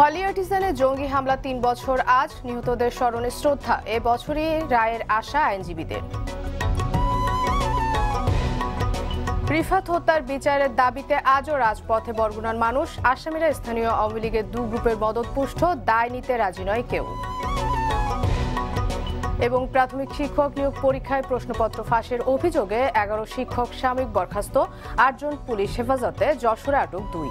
হলি জঙ্গি হামলা তিন বছর আজ, নিহতদের স্মরণে শ্রদ্ধা। এ বছরই রায়ের আশা আইনজীবীদের। রিফাত হত্যার বিচারের দাবিতে আজও রাজপথে বরগুনার মানুষ। আসামিরা স্থানীয় আওয়ামী লীগের দু গ্রুপের মদতপুষ্ট, দায় নিতে রাজি নয় কেউ। এবং প্রাথমিক শিক্ষক নিয়োগ পরীক্ষায় প্রশ্নপত্র ফাঁসের অভিযোগে এগারো শিক্ষক সাময়িক বরখাস্ত, আটজন পুলিশ হেফাজতে যশোরে আটক দুই।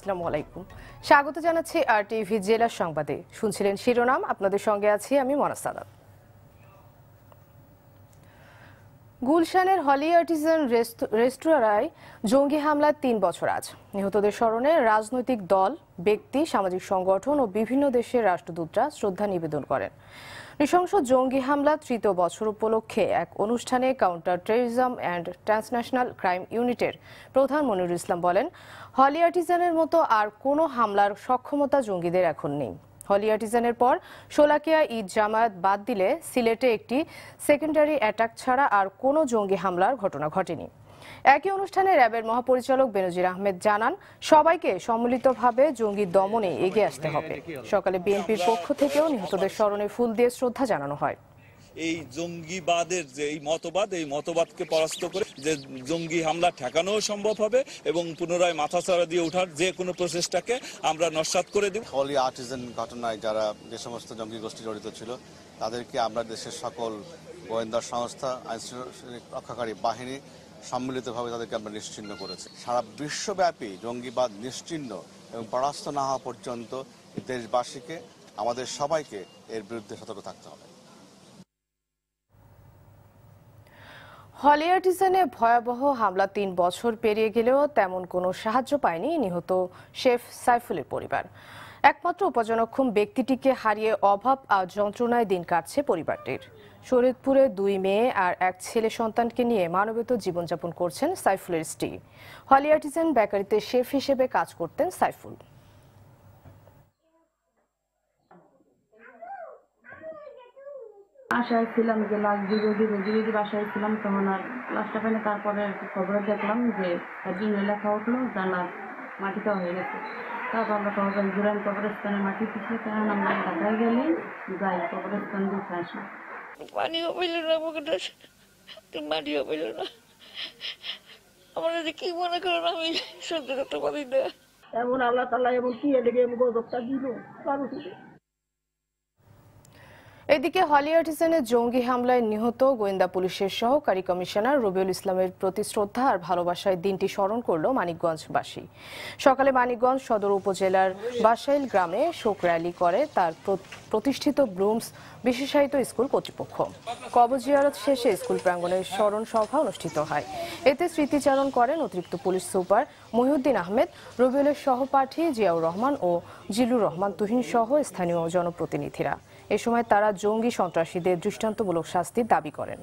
আসসালামু আলাইকুম। স্বাগত জানাচ্ছি আর টিভি জেলা সংবাদে। শুনছিলেন শিরোনাম, আপনাদের সঙ্গে আছি আমি মনাসাদাত গুলশানের হলি আর্টিজান রেস্তোরাঁয় জঙ্গি হামলার তিন বছর আজ। নিহতদের স্মরণে রাজনৈতিক দল, ব্যক্তি, সামাজিক সংগঠন ও বিভিন্ন দেশের রাষ্ট্রদূতরা শ্রদ্ধা নিবেদন করেন। নৃশংস জঙ্গি হামলা তৃতীয় বছর উপলক্ষে এক অনুষ্ঠানে counter terrorism and transnational crime ইউনিটের প্রধান মনিরুল ইসলাম বলেন, হলি আর্টিজানের মতো আর কোনো হামলার সক্ষমতা জঙ্গিদের এখন নেই। হলি আর্টিজানের পর শোলাকিয়া ঈদ জামায়াত বাদ দিলে সিলেটে একটি সেকেন্ডারি অ্যাটাক ছাড়া আর কোনো জঙ্গি হামলার ঘটনা ঘটেনি। একই অনুষ্ঠানে র্যাবের মহাপরিচালক বেনজির আহমেদ জানান সবাইকে সম্মিলিতভাবে জঙ্গি দমনে এগিয়ে আসতে হবে। সকালে বিএনপির পক্ষ থেকেও নিহতদের স্মরণে ফুল দিয়ে শ্রদ্ধা জানানো হয়। এই জঙ্গিবাদের যে এই মতবাদ এই মতবাদকে পরাস্ত করে যে জঙ্গি হামলা ঠেকানো সম্ভব হবে এবং পুনরায় মাথাচাড়া দিয়ে ওঠার যে কোনো প্রচেষ্টাকে আমরা নস্বাত করে দিব। হলি আর্টিজান ঘটনায় যারা যে সমস্ত জঙ্গি গোষ্ঠী জড়িত ছিল তাদেরকে আমরা দেশের সকল গোয়েন্দা সংস্থা আইন রক্ষাকারী বাহিনী সম্মিলিতভাবে তাদেরকে আমরা নিশ্চিন্ন করেছি। সারা বিশ্বব্যাপী জঙ্গিবাদ নিশ্চিন্ন এবং পরাস্ত না হওয়া পর্যন্ত দেশবাসীকে, আমাদের সবাইকে এর বিরুদ্ধে সতর্ক থাকতে হবে। হলি আর্টিজানে ভয়াবহ হামলা তিন বছর পেরিয়ে গেলেও তেমন কোনো সাহায্য পায়নি নিহত শেফ সাইফুলের পরিবার। একমাত্র উপজনক্ষম ব্যক্তিটিকে হারিয়ে অভাব আর যন্ত্রণায় দিন কাটছে পরিবারটির। শরীয়তপুরে দুই মেয়ে আর এক ছেলে সন্তানকে নিয়ে মানবেত জীবনযাপন করছেন সাইফুলের স্ত্রী হলি আর্টিজান বেকারিতে শেফ হিসেবে কাজ করতেন সাইফুল। আশায় ছিলাম, যে লাশ দিব দিব দিব দিব আশায় ছিলাম, তখন আর লাশটা পাইনি, তারপরে খবরে দেখলাম যে একদিনে লেখা উঠল জানার মাটিটা হয়ে গেছে। তারপর আমরা খবর ঘুরান কবরস্থানে মাটি পিছিয়ে তখন আমরা ঢাকায় গেলে যাই, কবরস্থান দেখে আসি। পানিও পেল না আমাকে মাটিও পেল না। আমার কি মনে করেন আমি সহ্য করতে পারি না। এমন আল্লাহ তাল্লাহ এমন কি এদিকে গজবটা দিল? কারও এদিকে হলি আর্টিজানের জঙ্গি হামলায় নিহত গোয়েন্দা পুলিশের সহকারী কমিশনার রবিউল ইসলামের প্রতি শ্রদ্ধা আর ভালোবাসায় দিনটি স্মরণ করল মানিকগঞ্জবাসী। সকালে মানিকগঞ্জ সদর উপজেলার বাসাইল গ্রামে শোক র্যালি করে তার প্রতিষ্ঠিত ব্লুমস বিশেষায়িত স্কুল কর্তৃপক্ষ। কবজিয়ারত শেষে স্কুল প্রাঙ্গণে স্মরণ সভা অনুষ্ঠিত হয়। এতে স্মৃতিচারণ করেন অতিরিক্ত পুলিশ সুপার মহিউদ্দিন আহমেদ, রবিউলের সহপাঠী জিয়াউর রহমান ও জিলুর রহমান তুহিন সহ স্থানীয় জনপ্রতিনিধিরা। এ সময় তারা জঙ্গি সন্ত্রাসীদের দৃষ্টান্তমূলক শাস্তির দাবি করেন।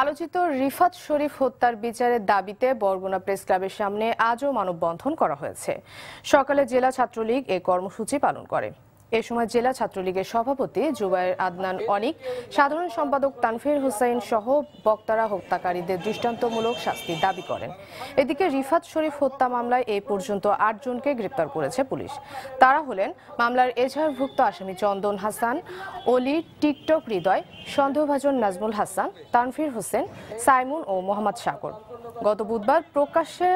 আলোচিত রিফাত শরীফ হত্যার বিচারের দাবিতে বরগুনা প্রেস ক্লাবের সামনে আজও মানববন্ধন করা হয়েছে। সকালে জেলা ছাত্রলীগ এ কর্মসূচি পালন করে। এ সময় জেলা ছাত্রলীগের সভাপতি জুবায়ের আদনান অনিক, সাধারণ সম্পাদক তানফির হুসাইন সহ বক্তারা হত্যাকারীদের দৃষ্টান্তমূলক শাস্তির দাবি করেন। এদিকে রিফাত শরীফ হত্যা মামলায় এই পর্যন্ত আটজনকে গ্রেপ্তার করেছে পুলিশ। তারা হলেন মামলার এজাহারভুক্ত আসামি চন্দন হাসান, অলি টিকটক হৃদয়, সন্দেহভাজন নাজমুল হাসান তানফির হোসেন, সাইমুন ও মোহাম্মদ সাগর গত বুধবার প্রকাশ্যে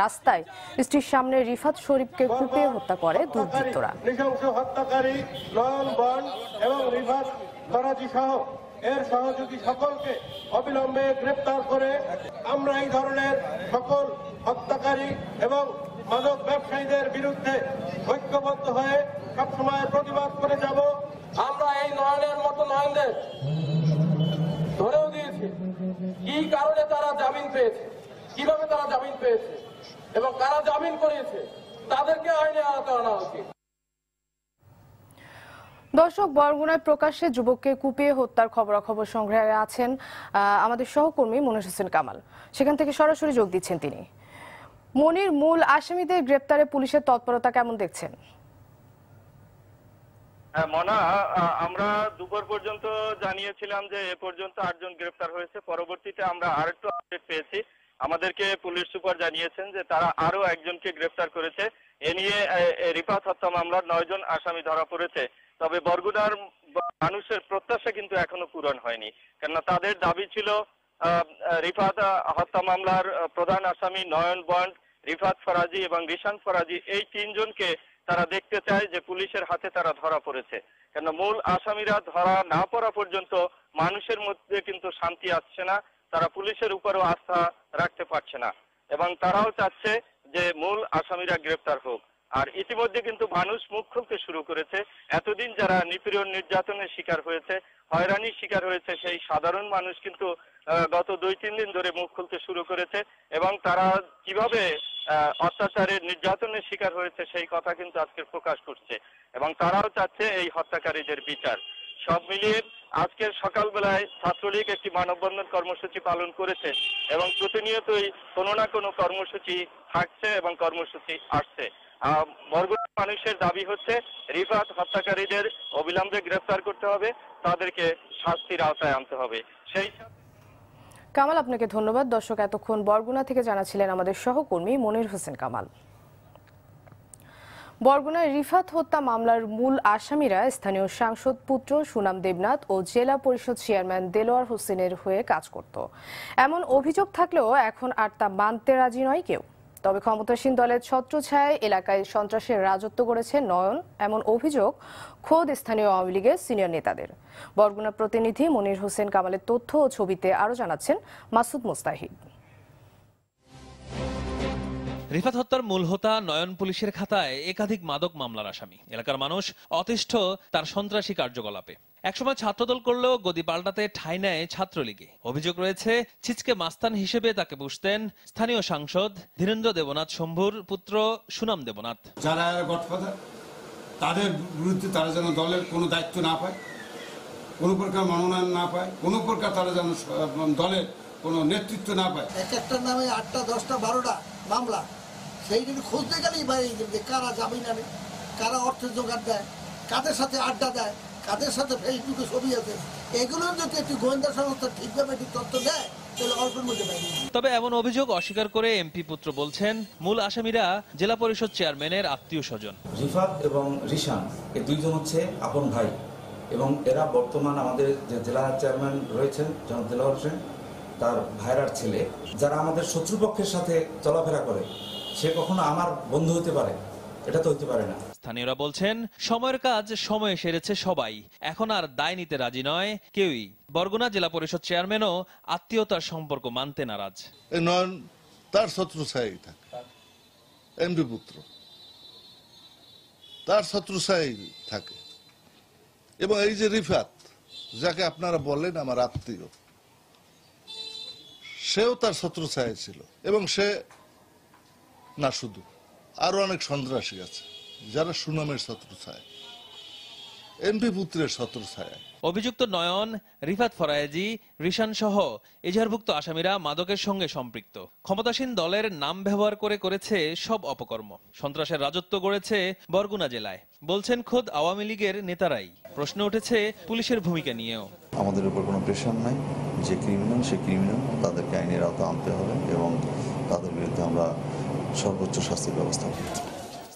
রাস্তায় স্ত্রীর সামনে রিফাত শরীফকে কুপিয়ে হত্যা করে দুর্বৃত্তরা। হত্যাকারী এবং সহ এর সহযোগী সকলকে অবিলম্বে গ্রেপ্তার করে আমরা এই ধরনের সকল হত্যাকারী এবং মাদক ব্যবসায়ীদের বিরুদ্ধে ঐক্যবদ্ধ হয়ে সবসময় প্রতিবাদ করে যাব। আমরা এই নয়নের মতো নয়নদের কি কারণে তারা জামিন পেয়েছে। কীভাবে তারা জামিন পেয়েছে? এবং কারা জামিন করিয়েছে? তাদেরকে আইনে আওতায় আনা উচিত দর্শক, বরগুনায় প্রকাশ্যে যুবককে কুপিয়ে হত্যার খবরাখবর সংগ্রহে আছেন আমাদের সহকর্মী মনির হোসেন কামাল। সেখান থেকে সরাসরি যোগ দিচ্ছেন তিনি। মনির, মূল আসামিদের গ্রেপ্তারে পুলিশের তৎপরতা কেমন দেখছেন? হ্যাঁ মনা আমরা দুপুর পর্যন্ত জানিয়েছিলাম যে এ পর্যন্ত আটজন গ্রেফতার হয়েছে। পরবর্তীতে আমরা আরেকটু আপডেট পেয়েছি। আমাদেরকে পুলিশ সুপার জানিয়েছেন যে তারা আরও একজনকে গ্রেফতার করেছে। এ নিয়ে রিফাত হত্যা মামলার নয়জন আসামি ধরা পড়েছে। তবে বরগুনার মানুষের প্রত্যাশা কিন্তু এখনও পূরণ হয়নি। কেননা তাদের দাবি ছিল রিফাত হত্যা মামলার প্রধান আসামি নয়ন বন্ড, রিফাত ফরাজি এবং রিশান ফরাজি এই তিনজনকে তারা দেখতে চায় যে পুলিশের হাতে তারা ধরা পড়েছে। কেন মূল আসামিরা ধরা না পড়া পর্যন্ত মানুষের মধ্যে কিন্তু শান্তি আসছে না, তারা পুলিশের উপরও আস্থা রাখতে পারছে না। এবং তারাও চাচ্ছে যে মূল আসামিরা গ্রেপ্তার হোক। আর ইতিমধ্যে কিন্তু মানুষ মুখ খুলতে শুরু করেছে। এতদিন যারা নিপীড়ন নির্যাতনের শিকার হয়েছে, হয়রানির শিকার হয়েছে, সেই সাধারণ মানুষ কিন্তু গত দুই তিন দিন ধরে মুখ খুলতে শুরু করেছে। এবং তারা কীভাবে অত্যাচারের নির্যাতনের শিকার হয়েছে সেই কথা কিন্তু আজকে প্রকাশ করছে। এবং তারাও চাচ্ছে এই হত্যাকারীদের বিচার। সব মিলিয়ে আজকের সকালবেলায় ছাত্রলীগ একটি মানববন্ধন কর্মসূচি পালন করেছে এবং প্রতিনিয়তই কোনো না কোনো কর্মসূচি থাকছে এবং কর্মসূচি আসছে। বরগুনা মানুষের দাবি হচ্ছে, রিফাত হত্যাকারীদের অবিলম্বে গ্রেফতার করতে হবে, তাদেরকে শাস্তির আওতায় আনতে হবে। সেই সাথে কামাল, আপনাকে ধন্যবাদ। দর্শক, এতক্ষণ বরগুনা থেকে জানাছিলেন আমাদের সহকর্মী মনির হোসেন কামাল। বরগুনায় রিফাত হত্যা মামলার মূল আসামিরা স্থানীয় সাংসদ পুত্র সুনাম দেবনাথ ও জেলা পরিষদ চেয়ারম্যান দেলোয়ার হোসেনের হয়ে কাজ করত। এমন অভিযোগ থাকলেও এখন আর তা মানতে রাজি নয় কেউ। তবে ক্ষমতাসীন দলের ছত্রছায় এলাকায় সন্ত্রাসের রাজত্ব করেছে নয়ন, এমন অভিযোগ খোদ স্থানীয় আওয়ামী লীগের সিনিয়র নেতাদের। বরগুনা প্রতিনিধি মনির হোসেন কামালের তথ্য ও ছবিতে আরও জানাচ্ছেন মাসুদ মোস্তাহিদ। রিফাত হত্যার মূল হোতা নয়ন পুলিশের খাতায় একাধিক মাদক মামলার আসামি। এলাকার মানুষ অতিষ্ঠ তার সন্ত্রাসী কার্যকলাপে। একসময় ছাত্রদল করলেও গদি পাল্টাতে ঠাঁই নেয় ছাত্রলীগে। অভিযোগ রয়েছে ছিচকে মাস্তান হিসেবে তাকে বুঝতেন স্থানীয় সাংসদ ধীরেন্দ্র দেবনাথ শম্ভুর পুত্র সুনাম দেবনাথ। যারা গডফাদার তাদের বিরুদ্ধে তারা যেন দলের কোনো দায়িত্ব না পায় কোনো প্রকার মনোনয়ন না পায় কোনো প্রকার তারা যেন দলের কোনো নেতৃত্ব না পায়। এক একটার নামে আটটা দশটা বারোটা মামলা। সেইগুলো খুঁজতে গেলেই বাইরে যে কারা যাবি না কারা অর্থের জোগাড় দেয় কাদের সাথে আড্ডা দেয় কাদের সাথে ফেসবুকে ছবি আছে। এগুলোর যদি একটি গোয়েন্দা সংস্থা ঠিকভাবে একটি তথ্য দেয় অল্পের মধ্যে বাইরে তবে এমন অভিযোগ অস্বীকার করে এমপি পুত্র বলছেন মূল আসামিরা জেলা পরিষদ চেয়ারম্যানের আত্মীয় স্বজন। রিফাত এবং রিশান এই দুইজন হচ্ছে আপন ভাই এবং এরা বর্তমান আমাদের যে জেলা চেয়ারম্যান রয়েছেন জনাব দেলাওয়ার হোসেন তার ভাইরার ছেলে যারা আমাদের শত্রুপক্ষের সাথে চলাফেরা করে। সে কখনো আমার বন্ধু হতে পারে এটা তো হতে পারে না। স্থানীয়রা বলছেন সময়ের কাজ সময়ে সেরেছে সবাই। এখন আর দায় নিতে রাজি নয় কেউই। বরগুনা জেলা পরিষদ চেয়ারম্যানও আত্মীয়তার সম্পর্ক মানতে নারাজ। নয়ন তার শত্রু ছাই থাকে। এমপি পুত্র। তার শত্রু ছাই থাকে। এবং এই যে রিফাত যাকে আপনারা বলেন আমার আত্মীয় সেও তার শত্রু ছায় ছিল। এবং সে না শুধু আরও অনেক সন্ত্রাসী আছে যারা সুনামের শত্রু ছায় এমপি পুত্রের শত্রু ছায়। অভিযুক্ত নয়ন রিফাত ফরায়েজি রিশান সহ এজাহারভুক্ত আসামিরা মাদকের সঙ্গে সম্পৃক্ত। ক্ষমতাসীন দলের নাম ব্যবহার করে করেছে সব অপকর্ম। সন্ত্রাসের রাজত্ব গড়েছে বরগুনা জেলায় বলছেন খোদ আওয়ামী লীগের নেতারাই। প্রশ্ন উঠেছে পুলিশের ভূমিকা নিয়েও। আমাদের উপর কোনো প্রেশার নাই যে ক্রিমিনাল সে ক্রিমিনাল তাদেরকে আইনের আওতা আনতে হবে এবং তাদের বিরুদ্ধে আমরা সর্বোচ্চ শাস্তির ব্যবস্থা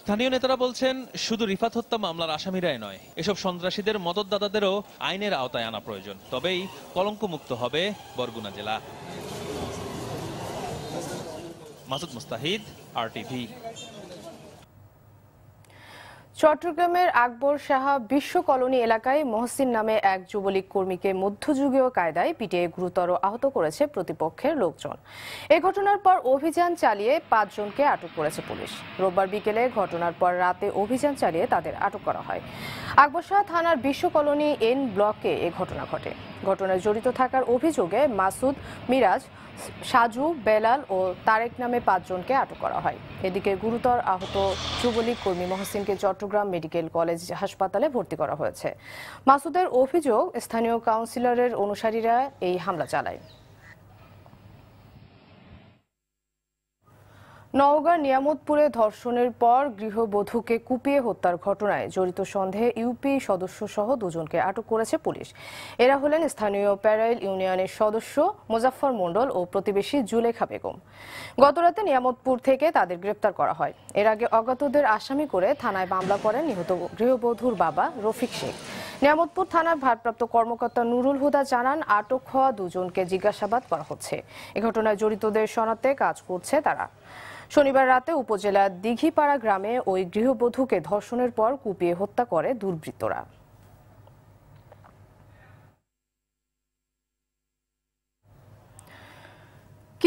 স্থানীয় নেতারা বলছেন, শুধু রিফাত হত্যা মামলার আসামিরাই নয়, এসব সন্ত্রাসীদের মদতদাতাদেরও আইনের আওতায় আনা প্রয়োজন। তবেই কলঙ্কমুক্ত হবে বরগুনা জেলা। মাসুদ মুস্তাহিদ, আর টিভি চট্টগ্রামের আকবর শাহা বিশ্ব কলোনি এলাকায় মহসিন নামে এক যুবলীগ কর্মীকে মধ্যযুগীয় কায়দায় পিটিয়ে গুরুতর আহত করেছে প্রতিপক্ষের লোকজন। এ ঘটনার পর অভিযান চালিয়ে পাঁচজনকে আটক করেছে পুলিশ। রোববার বিকেলে ঘটনার পর রাতে অভিযান চালিয়ে তাদের আটক করা হয়। আকবর সাহা থানার বিশ্ব কলোনি এন ব্লকে এ ঘটনা ঘটে। ঘটনায় জড়িত থাকার অভিযোগে মাসুদ মিরাজ, সাজু, বেলাল ও তারেক নামে পাঁচজনকে আটক করা হয়। এদিকে গুরুতর আহত যুবলীগ কর্মী মহসিনকে চট্টগ্রাম মেডিকেল কলেজ হাসপাতালে ভর্তি করা হয়েছে। মাসুদের অভিযোগ স্থানীয় কাউন্সিলরের অনুসারীরা এই হামলা চালায়। নওগাঁ নিয়ামতপুরে ধর্ষণের পর গৃহবধূকে কুপিয়ে হত্যার ঘটনায় জড়িত সন্দেহে ইউপি সদস্য সহ দুজনকে আটক করেছে পুলিশ। এরা হলেন স্থানীয় প্যারাইল ইউনিয়নের সদস্য মোজাফফর মণ্ডল ও প্রতিবেশী জুলেখা বেগম। গতরাতে নিয়ামতপুর থেকে তাদের গ্রেপ্তার করা হয়। এর আগে অজ্ঞাতদের আসামি করে থানায় মামলা করেন নিহত গৃহবধূর বাবা রফিক শেখ। নিয়ামতপুর থানার ভারপ্রাপ্ত কর্মকর্তা নুরুল হুদা জানান, আটক হওয়া দুজনকে জিজ্ঞাসাবাদ করা হচ্ছে। এ ঘটনায় জড়িতদের শনাক্তে কাজ করছে তারা। শনিবার রাতে উপজেলার দিঘিপাড়া গ্রামে ওই গৃহবধূকে ধর্ষণের পর কুপিয়ে হত্যা করে দুর্বৃত্তরা।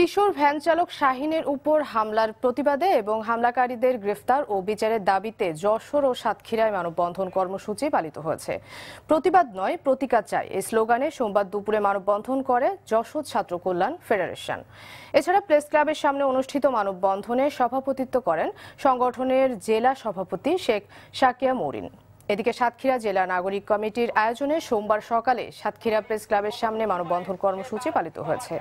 কিশোর ভ্যান চালক শাহিনের উপর হামলার প্রতিবাদে এবং হামলাকারীদের গ্রেফতার ও বিচারের দাবিতে যশোর ও সাতক্ষীরায় মানববন্ধন কর্মসূচি পালিত হয়েছে। প্রতিবাদ নয়, প্রতিকার চাই। এই স্লোগানে সোমবার দুপুরে মানববন্ধন করে যশোর ছাত্র কল্যাণ ফেডারেশন। এছাড়া প্রেস ক্লাবের সামনে অনুষ্ঠিত মানববন্ধনে সভাপতিত্ব করেন সংগঠনের জেলা সভাপতি শেখ শাকিয়া মরিন। এদিকে সাতক্ষীরা জেলা নাগরিক কমিটির আয়োজনে সোমবার সকালে সাতক্ষীরা প্রেস ক্লাবের সামনে মানববন্ধন কর্মসূচি পালিত হয়েছে।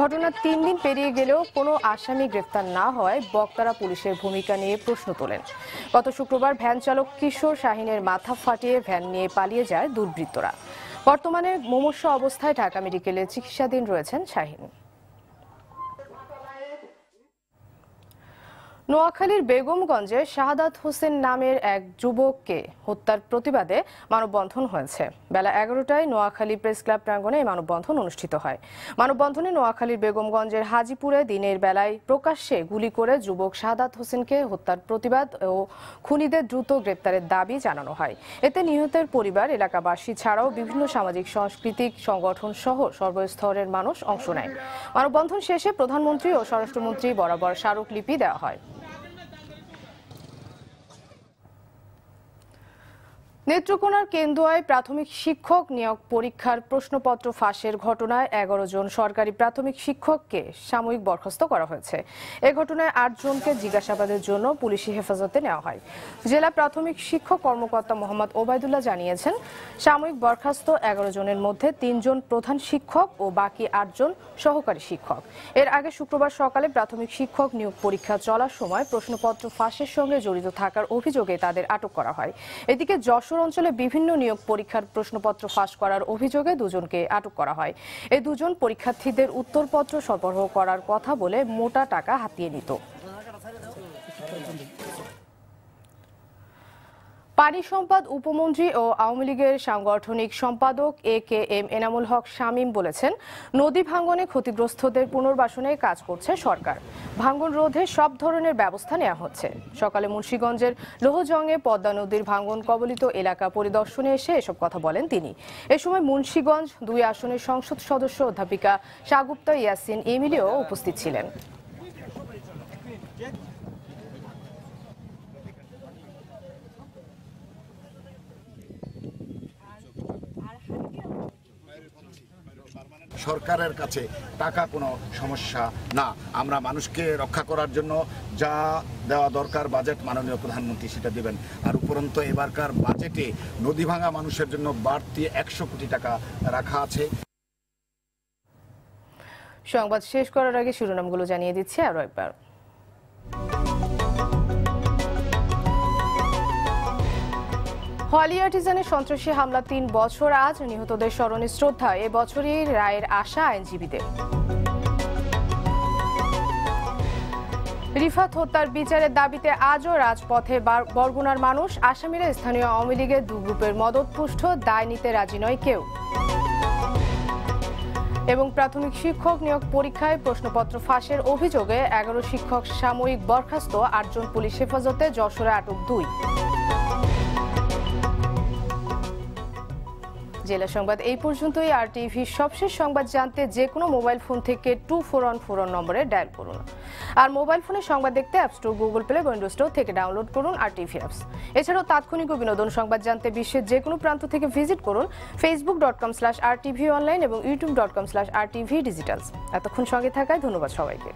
ঘটনার তিন দিন পেরিয়ে গেলেও কোনো আসামি গ্রেফতার না হওয়ায় বক্তারা পুলিশের ভূমিকা নিয়ে প্রশ্ন তোলেন। গত শুক্রবার ভ্যান চালক কিশোর শাহিনের মাথা ফাটিয়ে ভ্যান নিয়ে পালিয়ে যায় দুর্বৃত্তরা। বর্তমানে মুমূর্ষ অবস্থায় ঢাকা মেডিকেলে চিকিৎসাধীন রয়েছেন শাহিন। নোয়াখালীর বেগমগঞ্জে শাহাদাত হোসেন নামের এক যুবককে হত্যার প্রতিবাদে মানববন্ধন হয়েছে। বেলা এগারোটায় নোয়াখালী প্রেস ক্লাব প্রাঙ্গণে এই মানববন্ধন অনুষ্ঠিত হয়। মানববন্ধনে নোয়াখালীর বেগমগঞ্জের হাজিপুরে দিনের বেলায় প্রকাশ্যে গুলি করে যুবক শাহাদাত হোসেনকে হত্যার প্রতিবাদ ও খুনিদের দ্রুত গ্রেপ্তারের দাবি জানানো হয়। এতে নিহতের পরিবার, এলাকাবাসী ছাড়াও বিভিন্ন সামাজিক, সাংস্কৃতিক সংগঠন সহ সর্বস্তরের মানুষ অংশ নেয়। মানববন্ধন শেষে প্রধানমন্ত্রী ও স্বরাষ্ট্রমন্ত্রী বরাবর স্মারকলিপি দেওয়া হয়। নেত্রকোনার কেন্দুয়ায় প্রাথমিক শিক্ষক নিয়োগ পরীক্ষার প্রশ্নপত্র ফাঁসের ঘটনায় এগারো জন সরকারি প্রাথমিক শিক্ষককে সাময়িক বরখাস্ত করা হয়েছে। এ ঘটনায় আট জনকে জিজ্ঞাসাবাদের জন্য পুলিশি হেফাজতে নেওয়া হয়। জেলা প্রাথমিক শিক্ষক কর্মকর্তা মোহাম্মদ ওবায়দুল্লাহ জানিয়েছেন, সাময়িক বরখাস্ত এগারো জনের মধ্যে তিনজন প্রধান শিক্ষক ও বাকি আটজন সহকারী শিক্ষক। এর আগে শুক্রবার সকালে প্রাথমিক শিক্ষক নিয়োগ পরীক্ষা চলার সময় প্রশ্নপত্র ফাঁসের সঙ্গে জড়িত থাকার অভিযোগে তাদের আটক করা হয়। এদিকে যশোর অঞ্চলে বিভিন্ন নিয়োগ পরীক্ষার প্রশ্নপত্র ফাঁস করার অভিযোগে দুজনকে আটক করা হয়। এই দুজন পরীক্ষার্থীদের উত্তরপত্র সরবরাহ করার কথা বলে মোটা টাকা হাতিয়ে নিত। পানি সম্পদ উপমন্ত্রী ও আওয়ামী লীগের সাংগঠনিক সম্পাদক A K M Enamul Haque Shamim বলেছেন, নদী ভাঙ্গনে ক্ষতিগ্রস্তদের পুনর্বাসনে কাজ করছে সরকার। ভাঙ্গন রোধে সব ধরনের ব্যবস্থা নেওয়া হচ্ছে। সকালে মুন্সীগঞ্জের লোহজংয়ে পদ্মা নদীর ভাঙ্গন কবলিত এলাকা পরিদর্শনে এসে এসব কথা বলেন তিনি। এ সময় মুন্সীগঞ্জ দুই আসনের সংসদ সদস্য অধ্যাপিকা শাগুপ্তা ইয়াসিন এমিলিও উপস্থিত ছিলেন। সরকারের কাছে টাকা কোনো সমস্যা না। আমরা মানুষকে রক্ষা করার জন্য যা দেওয়া দরকার, বাজেট মাননীয় প্রধানমন্ত্রী সেটা দেবেন। আর উপরন্ত এবারকার বাজেটে নদী ভাঙা মানুষের জন্য বাড়তি একশো কোটি টাকা রাখা আছে। সংবাদ শেষ করার আগে শিরোনামগুলো জানিয়ে দিচ্ছি আরও একবার। হলি আর্টিজানের সন্ত্রাসী হামলা তিন বছর আজ, নিহতদের স্মরণে শ্রদ্ধা। এবছরই রায়ের আশা আইনজীবীদের। রিফাত হত্যার বিচারের দাবিতে আজও রাজপথে বরগুনার মানুষ, আসামিরা স্থানীয় আওয়ামী লীগের দু গ্রুপের মদতপুষ্ট দায় নিতে রাজি নয় কেউ। এবং প্রাথমিক শিক্ষক নিয়োগ পরীক্ষায় প্রশ্নপত্র ফাঁসের অভিযোগে এগারো শিক্ষক সাময়িক বরখাস্ত, আটজন পুলিশ হেফাজতে যশোরে আটক দুই। জেলা সংবাদ এই পর্যন্তই। আর টিভির সবশেষ সংবাদ জানতে যে কোনো মোবাইল ফোন থেকে two four one four one নম্বরে ডায়াল করুন। আর মোবাইল ফোনে সংবাদ দেখতে app store Google play window store থেকে ডাউনলোড করুন আর টিভি অ্যাপস এছাড়াও তাৎক্ষণিক ও বিনোদন সংবাদ জানতে বিশ্বের যে কোনো প্রান্ত থেকে ভিজিট করুন Facebook dot com slash R TV online এবং YouTube dot com slash R TV digitals এতক্ষণ সঙ্গে থাকায় ধন্যবাদ সবাইকে।